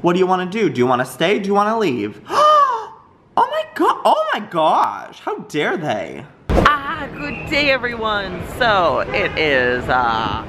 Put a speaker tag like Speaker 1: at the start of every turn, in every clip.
Speaker 1: What do you want to do? Do you want to stay? Do you want to leave? oh my god! Oh my gosh! How dare they? Ah, good day everyone. So it is uh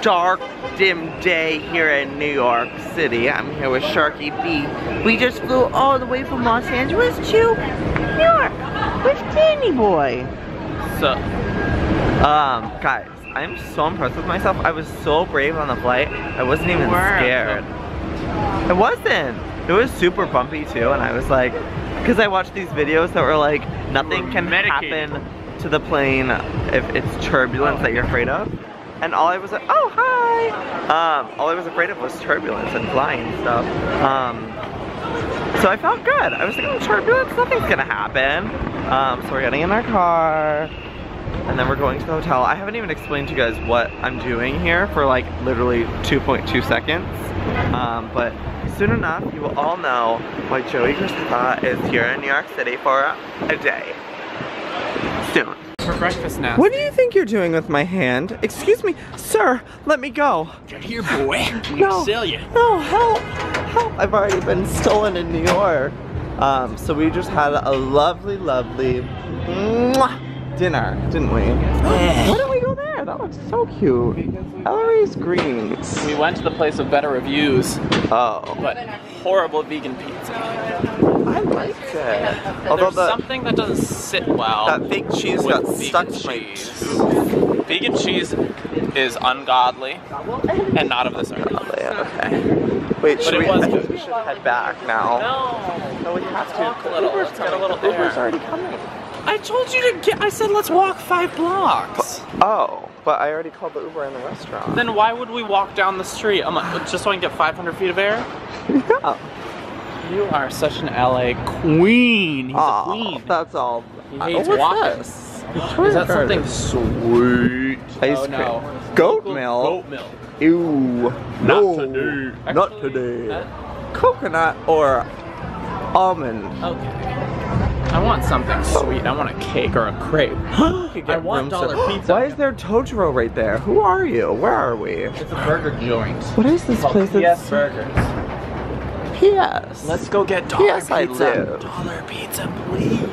Speaker 1: dark, dim day here in New York City. I'm here with Sharky B. We just flew all the way from Los Angeles to New York with Danny Boy. So, um, guys, I'm so impressed with myself. I was so brave on the flight. I wasn't even scared. It wasn't. It was super bumpy too, and I was like, because I watched these videos that were like, nothing can happen to the plane if it's turbulence that you're afraid of. And all I was like, oh hi! Um, all I was afraid of was turbulence and flying and stuff. Um, so I felt good. I was like, oh, turbulence, nothing's gonna happen. Um, so we're getting in our car, and then we're going to the hotel. I haven't even explained to you guys what I'm doing here for like literally 2.2 seconds. Um, but soon enough, you will all know why Joey Graceffa is here in New York City for a day. Soon
Speaker 2: for breakfast now.
Speaker 1: What do you think you're doing with my hand? Excuse me, sir, let me go.
Speaker 2: Get here, boy. I'm
Speaker 1: no,
Speaker 2: sell you.
Speaker 1: No, help, help. I've already been stolen in New York. Um, so we just had a lovely, lovely dinner, didn't we? Why don't we go there? That looks so cute. Ellery's Greens.
Speaker 2: We went to the place with better reviews.
Speaker 1: Oh.
Speaker 2: But horrible vegan pizza.
Speaker 1: I liked it.
Speaker 2: Although There's the, something that doesn't sit well.
Speaker 1: That fake cheese got stuck to my tooth.
Speaker 2: Vegan cheese is ungodly and not of this earth.
Speaker 1: Okay. Wait, should we, we, should head back now.
Speaker 2: No.
Speaker 1: No, we have to.
Speaker 2: Walk a little. Uber's
Speaker 1: Let's get a little Uber's already coming.
Speaker 2: I told you to get, I said let's walk five blocks.
Speaker 1: Oh, but I already called the Uber in the restaurant.
Speaker 2: Then why would we walk down the street? I'm like, just so I can get 500 feet of air?
Speaker 1: Yeah.
Speaker 2: You are such an LA queen. He's
Speaker 1: oh,
Speaker 2: a queen.
Speaker 1: That's all.
Speaker 2: He hates
Speaker 1: What's
Speaker 2: walking.
Speaker 1: This?
Speaker 2: Is that something sweet?
Speaker 1: Ice
Speaker 2: oh,
Speaker 1: cream.
Speaker 2: No.
Speaker 1: Goat milk.
Speaker 2: Goat milk.
Speaker 1: Ew.
Speaker 2: Not
Speaker 1: no.
Speaker 2: today.
Speaker 1: Actually, Not today. Coconut or almond.
Speaker 2: Okay. I want something sweet. I want a cake or a crepe. I want dollar pizza.
Speaker 1: Why is there Totoro right there? Who are you? Where are we?
Speaker 2: It's a burger joint.
Speaker 1: What is this place?
Speaker 2: Yes, burgers.
Speaker 1: P.S.
Speaker 2: Let's go get dollar
Speaker 1: P.S.
Speaker 2: pizza. Dollar pizza, please.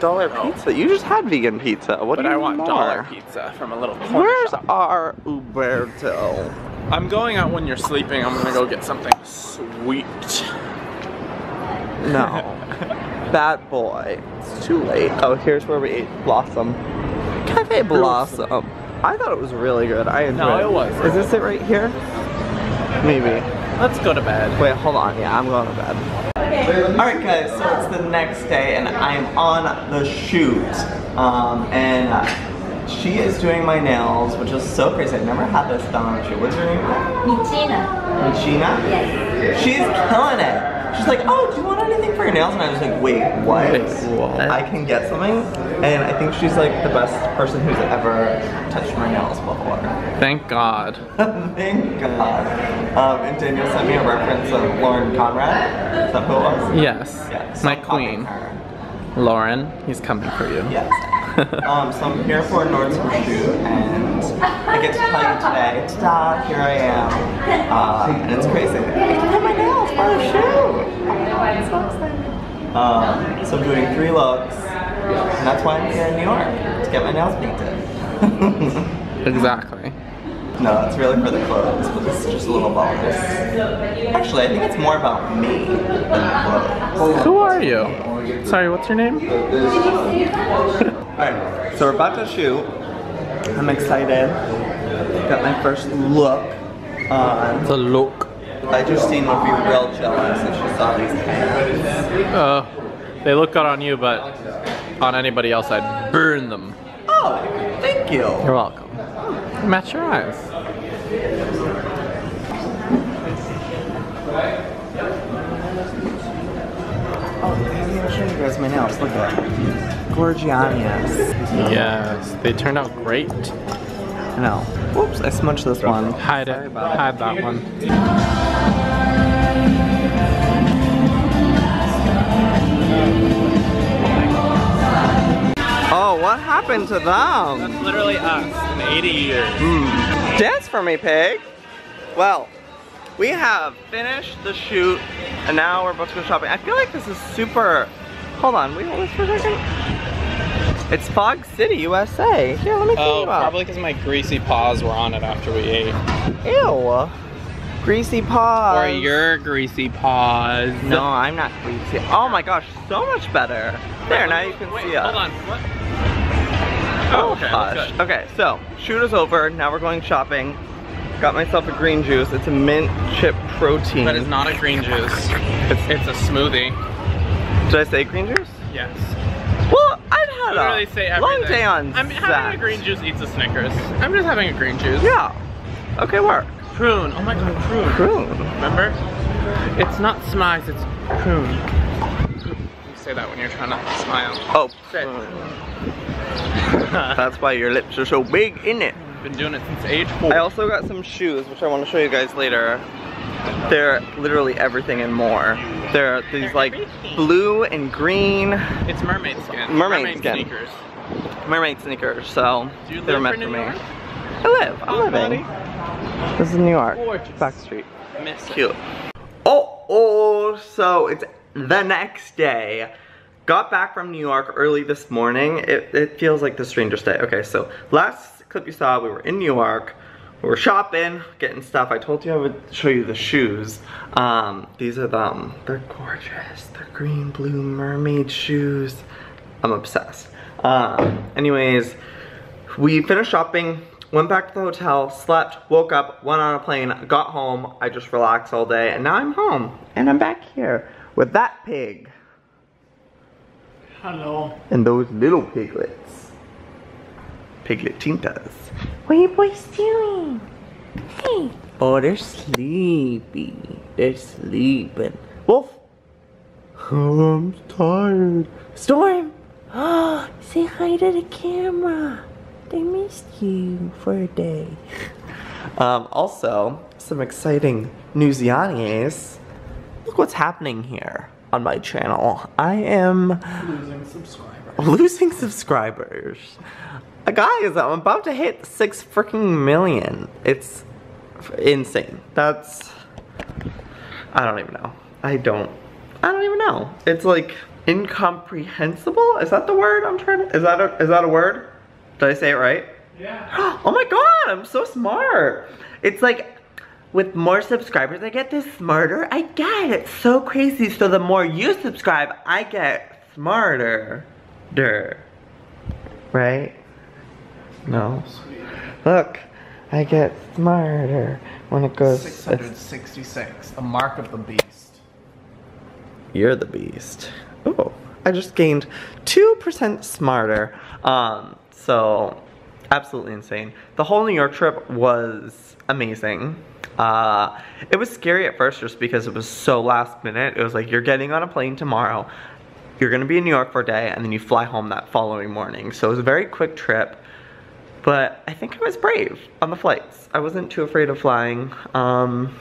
Speaker 1: Dollar oh. pizza? You just had vegan pizza. What
Speaker 2: but
Speaker 1: do you
Speaker 2: I want
Speaker 1: more?
Speaker 2: dollar pizza from a little corner
Speaker 1: Where's
Speaker 2: shop.
Speaker 1: our Uberto?
Speaker 2: I'm going out when you're sleeping. I'm gonna go get something sweet.
Speaker 1: No. Bad boy. It's too late. Oh, here's where we ate Blossom. Cafe Blossom. Blossom. I thought it was really good. I enjoyed
Speaker 2: no,
Speaker 1: it.
Speaker 2: it was.
Speaker 1: Is this it right here? Maybe.
Speaker 2: Let's go to bed.
Speaker 1: Wait, hold on. Yeah, I'm going to bed. Alright guys, so it's the next day and I'm on the shoot. Um, and uh, she is doing my nails, which is so crazy. I've never had this done on a shoot. What's her name?
Speaker 3: Michina.
Speaker 1: Michina?
Speaker 3: Yes.
Speaker 1: She's killing it. She's like, oh, do you want anything for your nails? And I was like, wait, what? I can get something? And I think she's like the best person who's ever touched my nails before.
Speaker 2: Thank God.
Speaker 1: Thank God. Um, and Daniel sent me a reference of Lauren Conrad. Is that who it was?
Speaker 2: Yes.
Speaker 1: Yeah, so
Speaker 2: my queen. Lauren, he's coming for you.
Speaker 1: Yes. um, so I'm here for Nordstrom shoot, and I get to tell you today, ta-da, here I am. Uh, and it's crazy. I can get my nails for a shoot. Um, so I'm doing three looks, and that's why I'm here in New York, to get my nails painted.
Speaker 2: exactly.
Speaker 1: No, it's really for the clothes, but this is just a little bonus. Actually, I think it's more about me than the clothes.
Speaker 2: Who are you? Sorry, what's your name?
Speaker 1: Alright, so we're about to shoot. I'm excited. Got my first look on.
Speaker 2: The look.
Speaker 1: I just seen would be real jealous if she saw these pants.
Speaker 2: Uh, they look good on you, but on anybody else, I'd burn them.
Speaker 1: Oh, thank you.
Speaker 2: You're welcome. Match your eyes.
Speaker 1: Oh, I haven't even shown you guys my nails. Look at that. Gorgianas.
Speaker 2: Yes, they turned out great.
Speaker 1: No. know. Whoops, I smudged this one.
Speaker 2: Hide it. Hide that one.
Speaker 1: Oh, what happened to them?
Speaker 2: That's literally us in 80 years.
Speaker 1: Mm. Dance for me, pig. Well, we have finished the shoot and now we're about to go shopping. I feel like this is super, hold on, wait, hold this for a second. It's Fog City, USA. Here, let me clean
Speaker 2: Oh, probably because my greasy paws were on it after we ate.
Speaker 1: Ew. Greasy paws.
Speaker 2: Or your greasy paws.
Speaker 1: No, I'm not greasy. Oh my gosh, so much better. There, now you can
Speaker 2: Wait,
Speaker 1: see us.
Speaker 2: hold on. What?
Speaker 1: Oh, oh
Speaker 2: okay,
Speaker 1: gosh. Okay, so shoot is over. Now we're going shopping. Got myself a green juice. It's a mint chip protein.
Speaker 2: That is not a green juice. It's, it's a smoothie.
Speaker 1: Did I say green juice?
Speaker 2: Yes.
Speaker 1: Well, I've had
Speaker 2: Literally
Speaker 1: a
Speaker 2: say everything.
Speaker 1: long day on
Speaker 2: I'm having a green juice eats a Snickers. I'm just having a green juice.
Speaker 1: Yeah. Okay, work.
Speaker 2: Prune. Oh my god, prune.
Speaker 1: Prune.
Speaker 2: Remember? It's not smize, it's prune. You say that when you're trying to smile.
Speaker 1: Oh, That's why your lips are so big, in it?
Speaker 2: Been doing it since age four.
Speaker 1: I also got some shoes, which I want to show you guys later. They're literally everything and more. They're these
Speaker 2: They're
Speaker 1: like
Speaker 2: everything.
Speaker 1: blue and green
Speaker 2: It's mermaid skin.
Speaker 1: Mermaid skin.
Speaker 2: sneakers.
Speaker 1: mermaid sneakers, so they're meant
Speaker 2: for
Speaker 1: for me.
Speaker 2: York?
Speaker 1: I live, I'm
Speaker 2: Oh,
Speaker 1: living.
Speaker 2: buddy.
Speaker 1: This is New York.
Speaker 2: Gorgeous.
Speaker 1: Back Street.
Speaker 2: Miss.
Speaker 1: Cute. Oh, oh, so it's the next day. Got back from New York early this morning. It, it feels like the strangest day. Okay, so last clip you saw, we were in New York. We were shopping, getting stuff. I told you I would show you the shoes. Um, these are them. They're gorgeous. They're green, blue mermaid shoes. I'm obsessed. Um, anyways, we finished shopping, went back to the hotel, slept, woke up, went on a plane, got home. I just relaxed all day, and now I'm home. And I'm back here with that pig
Speaker 2: Hello.
Speaker 1: and those little piglets. Pigletitas. What are you boys doing? Hey. Oh, they're sleepy. They're sleeping. Wolf. Oh, I'm tired. Storm. Say hi to the camera. They missed you for a day. Um, also, some exciting newsianis. Look what's happening here on my channel. I am
Speaker 2: Losing subscribers.
Speaker 1: losing subscribers. Uh, guys, I'm about to hit six freaking million. It's f- insane. That's I don't even know. I don't. I don't even know. It's like incomprehensible. Is that the word I'm trying to? Is that a is that a word? Did I say it right?
Speaker 2: Yeah.
Speaker 1: Oh my god, I'm so smart. It's like with more subscribers I get, the smarter I get. It's so crazy. So the more you subscribe, I get smarter. Der. Right? No. Look, I get smarter when it goes.
Speaker 2: 666, a mark of the beast.
Speaker 1: You're the beast. Oh, I just gained 2% smarter. Um, so, absolutely insane. The whole New York trip was amazing. Uh, it was scary at first just because it was so last minute. It was like, you're getting on a plane tomorrow. You're gonna be in New York for a day and then you fly home that following morning. So it was a very quick trip. But I think I was brave on the flights. I wasn't too afraid of flying. Um,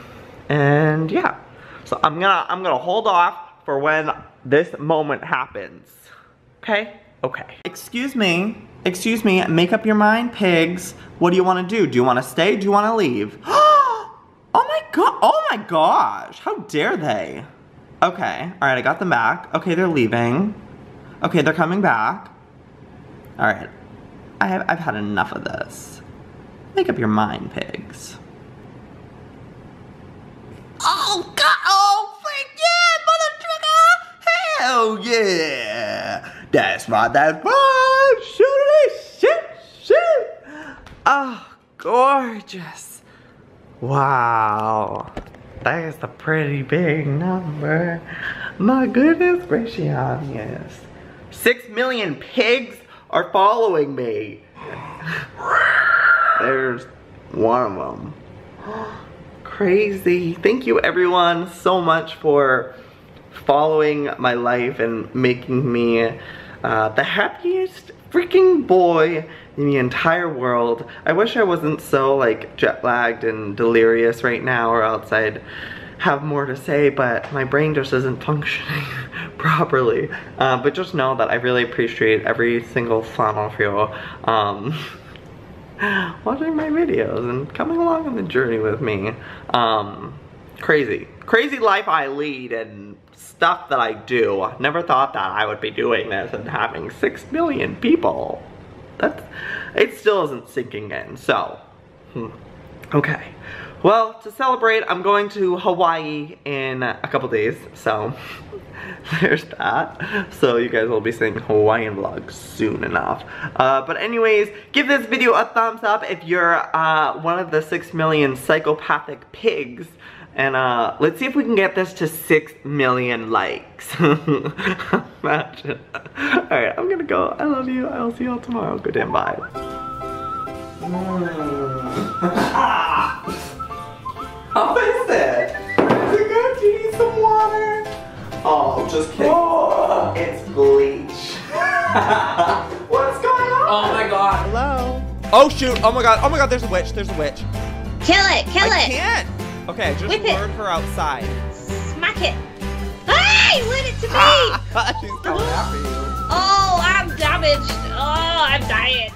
Speaker 1: and yeah. So I'm gonna I'm gonna hold off for when this moment happens. Okay? Okay. Excuse me. Excuse me. Make up your mind, pigs. What do you want to do? Do you want to stay? Do you want to leave? oh my god. Oh my gosh. How dare they? Okay. All right. I got them back. Okay, they're leaving. Okay, they're coming back. All right. I have, I've had enough of this. Make up your mind, pigs. Oh god! Oh freak yeah, mother trucker! Hell yeah! That's right. That's right. Shoot! Shit! Shit! Oh, gorgeous! Wow, that is a pretty big number. My goodness gracious! Six million pigs are following me. There's one of them. Crazy. Thank you everyone so much for following my life and making me uh, the happiest freaking boy in the entire world. I wish I wasn't so like jet lagged and delirious right now or else I'd have more to say, but my brain just isn't functioning properly. Uh, but just know that I really appreciate every single one of you um, watching my videos and coming along on the journey with me. Um, crazy. Crazy life I lead and stuff that I do. Never thought that I would be doing this and having six million people. That's, it still isn't sinking in, so. Hmm. Okay. Well, to celebrate, I'm going to Hawaii in a couple days, so there's that. So you guys will be seeing Hawaiian vlogs soon enough. Uh, but anyways, give this video a thumbs up if you're uh, one of the 6 million psychopathic pigs. And uh, let's see if we can get this to 6 million likes. Imagine. Alright, I'm gonna go. I love you. I'll see y'all tomorrow. Good day and bye. How is it? Is it good? Do you need some water? Oh, just kidding. It's bleach. What's going on?
Speaker 2: Oh my god.
Speaker 1: Hello? Oh shoot, oh my god, oh my god, there's a witch, there's a witch.
Speaker 3: Kill it, kill
Speaker 1: I
Speaker 3: it.
Speaker 1: can't. Okay, just
Speaker 3: Whip it.
Speaker 1: her outside.
Speaker 3: Smack it. Hey, let it to me.
Speaker 1: She's coming after you.
Speaker 3: Oh, I'm damaged. Oh, I'm dying.